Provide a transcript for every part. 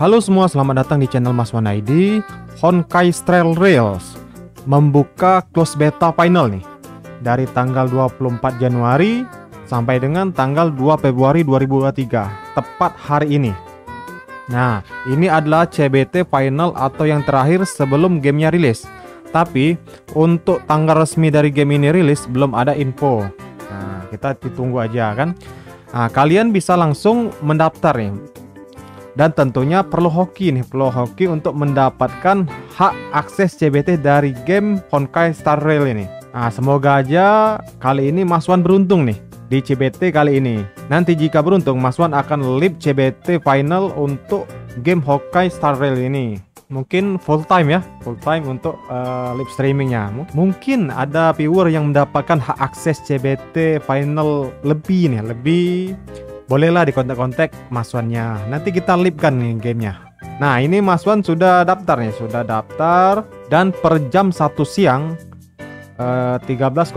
Halo semua, selamat datang di channel Mas Wan ID. Honkai Trail Rails membuka close beta final nih dari tanggal 24 Januari sampai dengan tanggal 2 Februari 2023, tepat hari ini. Nah, ini adalah CBT final atau yang terakhir sebelum gamenya rilis. Tapi untuk tanggal resmi dari game ini rilis belum ada info. Nah, kita ditunggu aja kan. Nah, kalian bisa langsung mendaftar nih dan tentunya perlu hoki nih, perlu hoki untuk mendapatkan hak akses CBT dari game Honkai Star Rail ini. Nah, semoga aja kali ini Mas Wan beruntung nih di CBT kali ini. Nanti jika beruntung, Mas Wan akan live CBT final untuk game Honkai Star Rail ini. Mungkin full time ya, full time untuk uh, live streamingnya. Mungkin ada viewer yang mendapatkan hak akses CBT final lebih nih, lebih bolehlah di kontak-kontak Mas Wannya. Nanti kita lipkan nih gamenya. Nah ini Mas Wan sudah daftar nih, sudah daftar dan per jam 1 siang eh, 13.00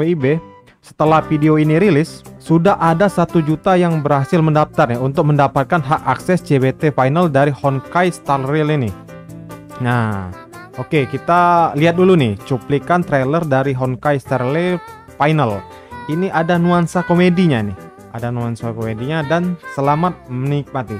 WIB setelah video ini rilis sudah ada satu juta yang berhasil mendaftar nih untuk mendapatkan hak akses CBT final dari Honkai Star Rail ini. Nah, oke okay, kita lihat dulu nih cuplikan trailer dari Honkai Star Rail final. Ini ada nuansa komedinya nih ada nuansa komedinya dan selamat menikmati.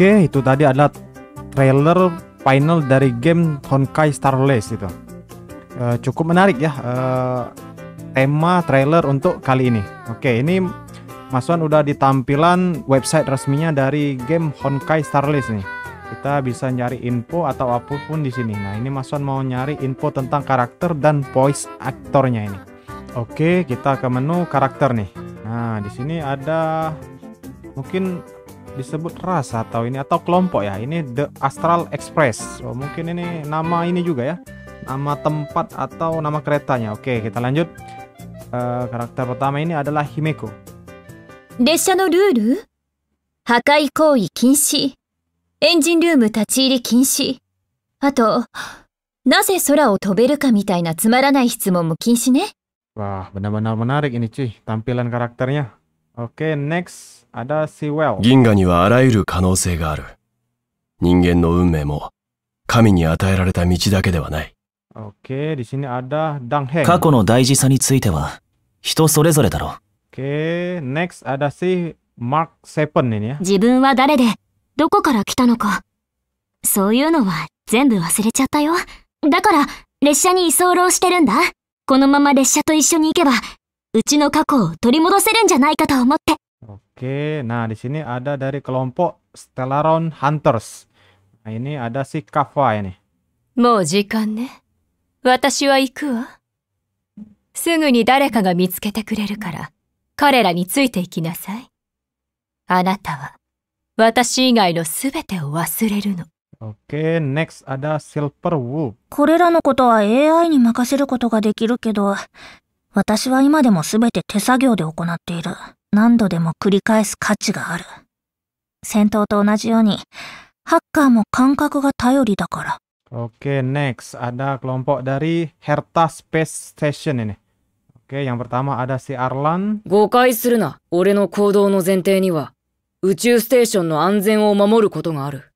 Oke, itu tadi adalah trailer final dari game Honkai Star Rail itu. Uh, cukup menarik ya uh, tema trailer untuk kali ini. Oke, ini Mas Wan udah di tampilan website resminya dari game Honkai Star Rail nih. Kita bisa nyari info atau apa pun di sini. Nah, ini Mas Wan mau nyari info tentang karakter dan voice aktornya ini. Oke, kita ke menu karakter nih. Nah, di sini ada mungkin disebut ras atau ini atau kelompok ya ini The Astral Express oh, mungkin ini nama ini juga ya nama tempat atau nama keretanya oke kita lanjut uh, karakter pertama ini adalah Himeko 列車のルール破壊行為禁止エンジンルーム立ち入り禁止あとなぜ空を飛べるかみたいなつまらない質問も禁止ね Wah, benar-benar menarik ini cuy, tampilan karakternya. Oke, okay, next. 銀河にはあらゆる可能性がある。人間の運命も神に与えられた道だけではない。過去の大事さについては人それぞれだろう。自分は誰でどこから来たのか。そういうのは全部忘れちゃったよ。だから列車に居候してるんだ。このまま列車と一緒に行けば、うちの過去を取り戻せるんじゃないかと思って。Oke, nah di sini ada dari kelompok Stellaron Hunters. Nah, ini ada si Kafa ini. もう時間ね。私は行くわ。すぐに誰かが見つけてくれるから、彼らについていきなさい。あなたは、私以外のすべてを忘れるの。OK, next ada Silver Wolf. これらのことは AI に任せることができるけど、私は今でもすべて手作業で行っている。何度でも繰り返す価値がある。戦闘と同じように、ハッカーも感覚が頼りだから。Oke, next ada kelompok dari Herta Space Station ini. Oke, yang pertama ada si Arlan. 誤解するな。俺の行動の前提には、宇宙ステーションの安全を守ることがある。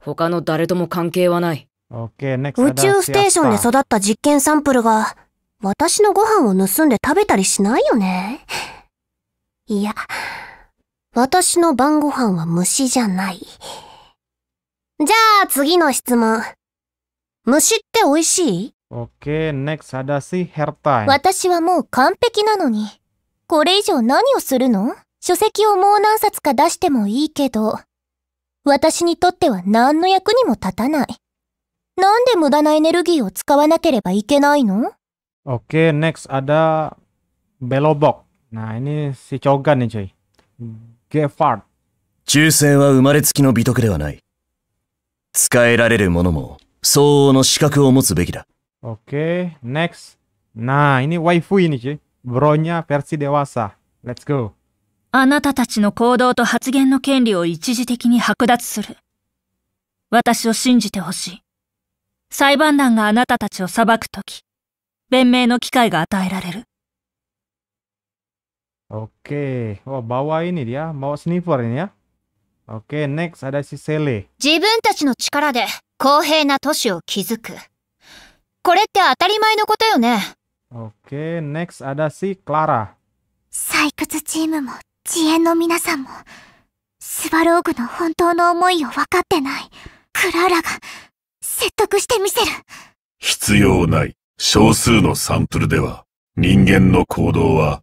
他の誰とも関係はない。Oke, next 宇宙ステーションで.育った実験サンプルが、私のご飯を盗んで食べたりしないよね。いや、私の晩ご飯は虫じゃない。じゃあ次の質問。虫って美味しい？Oke, next ada si Herta. 私はもう完璧なのに。これ以上何をするの？書籍をもう何冊か出してもいいけど、私にとっては何の役にも立たない。なんで無駄なエネルギーを使わなければいけないの？Oke, next ada Belobok. Nah, ini si Chogan nih cuy. Gevard. 忠誠は生まれつきの美徳ではない。使えられるものも、相応の資格を持つべきだ。Oke, next. Nah, ini waifu ini cuy. Bronya versi dewasa. Let's go. あなたたちの行動と発言の権利を一時的に剥奪する。私を信じてほしい。裁判団があなたたちを裁くとき、弁明の機会が与えられる。Oke, oh bawa ini dia, bawa sniper ini ya. Oke, next ada si Sele. 自分たちの力で公平な都市を築く。これって当たり前のことよね。Oke, next ada si Clara. 採掘チームも自演の皆さんも、スバローグの本当の思いを分かってない。クラーラが説得してみせる。必要ない。少数のサンプルでは、人間の行動は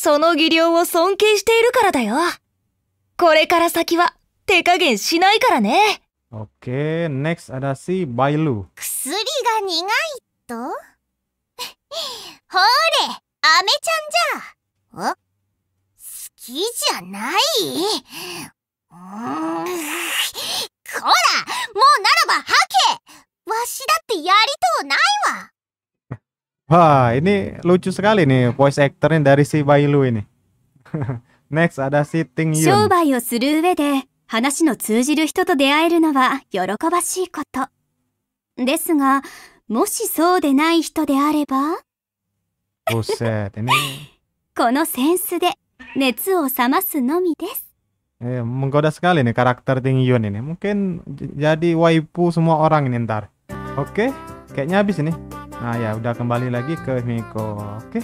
その技量を尊敬しているからだよ。これから先は手加減しないからね。Oke, next ada si Bailu. 薬が苦いと？ほれ、アメちゃんじゃ。お好きじゃない？うーんこら、もうならば吐けわしだってやりとうないわ Wah, ini lucu sekali nih voice actornya dari si Bailu ini. next ada si Ting 商 Yun. 売をする上で話の通じる人と出会えるのは喜ばしいこと。ですが、もしそうでない人であれば、Buset, ini このセンスで熱を冷ますのみです。eh, menggoda sekali nih karakter Ting Yun ini. Mungkin jadi waifu semua orang ini ntar. Oke, kayaknya habis ini. Nah ya udah kembali lagi ke Miko. Oke,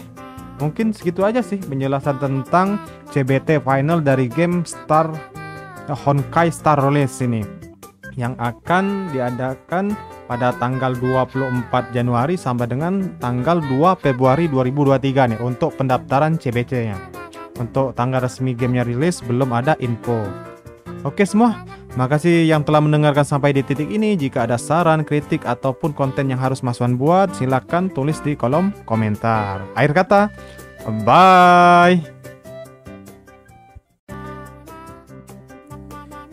mungkin segitu aja sih penjelasan tentang CBT final dari game Star eh, Honkai Star Rail ini yang akan diadakan pada tanggal 24 Januari sampai dengan tanggal 2 Februari 2023 nih untuk pendaftaran CBC-nya. Untuk tanggal resmi gamenya rilis belum ada info. Oke semua, makasih yang telah mendengarkan sampai di titik ini. Jika ada saran, kritik, ataupun konten yang harus Mas Wan buat, silakan tulis di kolom komentar. Akhir kata, bye!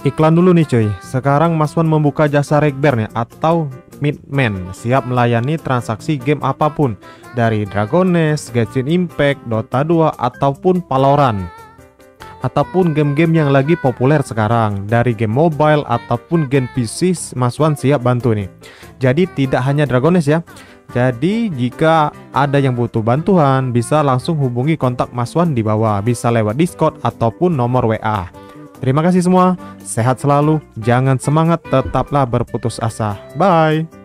Iklan dulu nih cuy. Sekarang Mas Wan membuka jasa Regber nih atau Midman siap melayani transaksi game apa pun dari Dragon Genshin Impact, Dota 2 ataupun Valorant. Ataupun game-game yang lagi populer sekarang dari game mobile ataupun game PC Mas Wan siap bantu nih. Jadi tidak hanya Dragon Nest ya. Jadi jika ada yang butuh bantuan bisa langsung hubungi kontak Mas Wan di bawah, bisa lewat Discord ataupun nomor WA. Terima kasih semua, sehat selalu, jangan semangat, tetaplah berputus asa. Bye.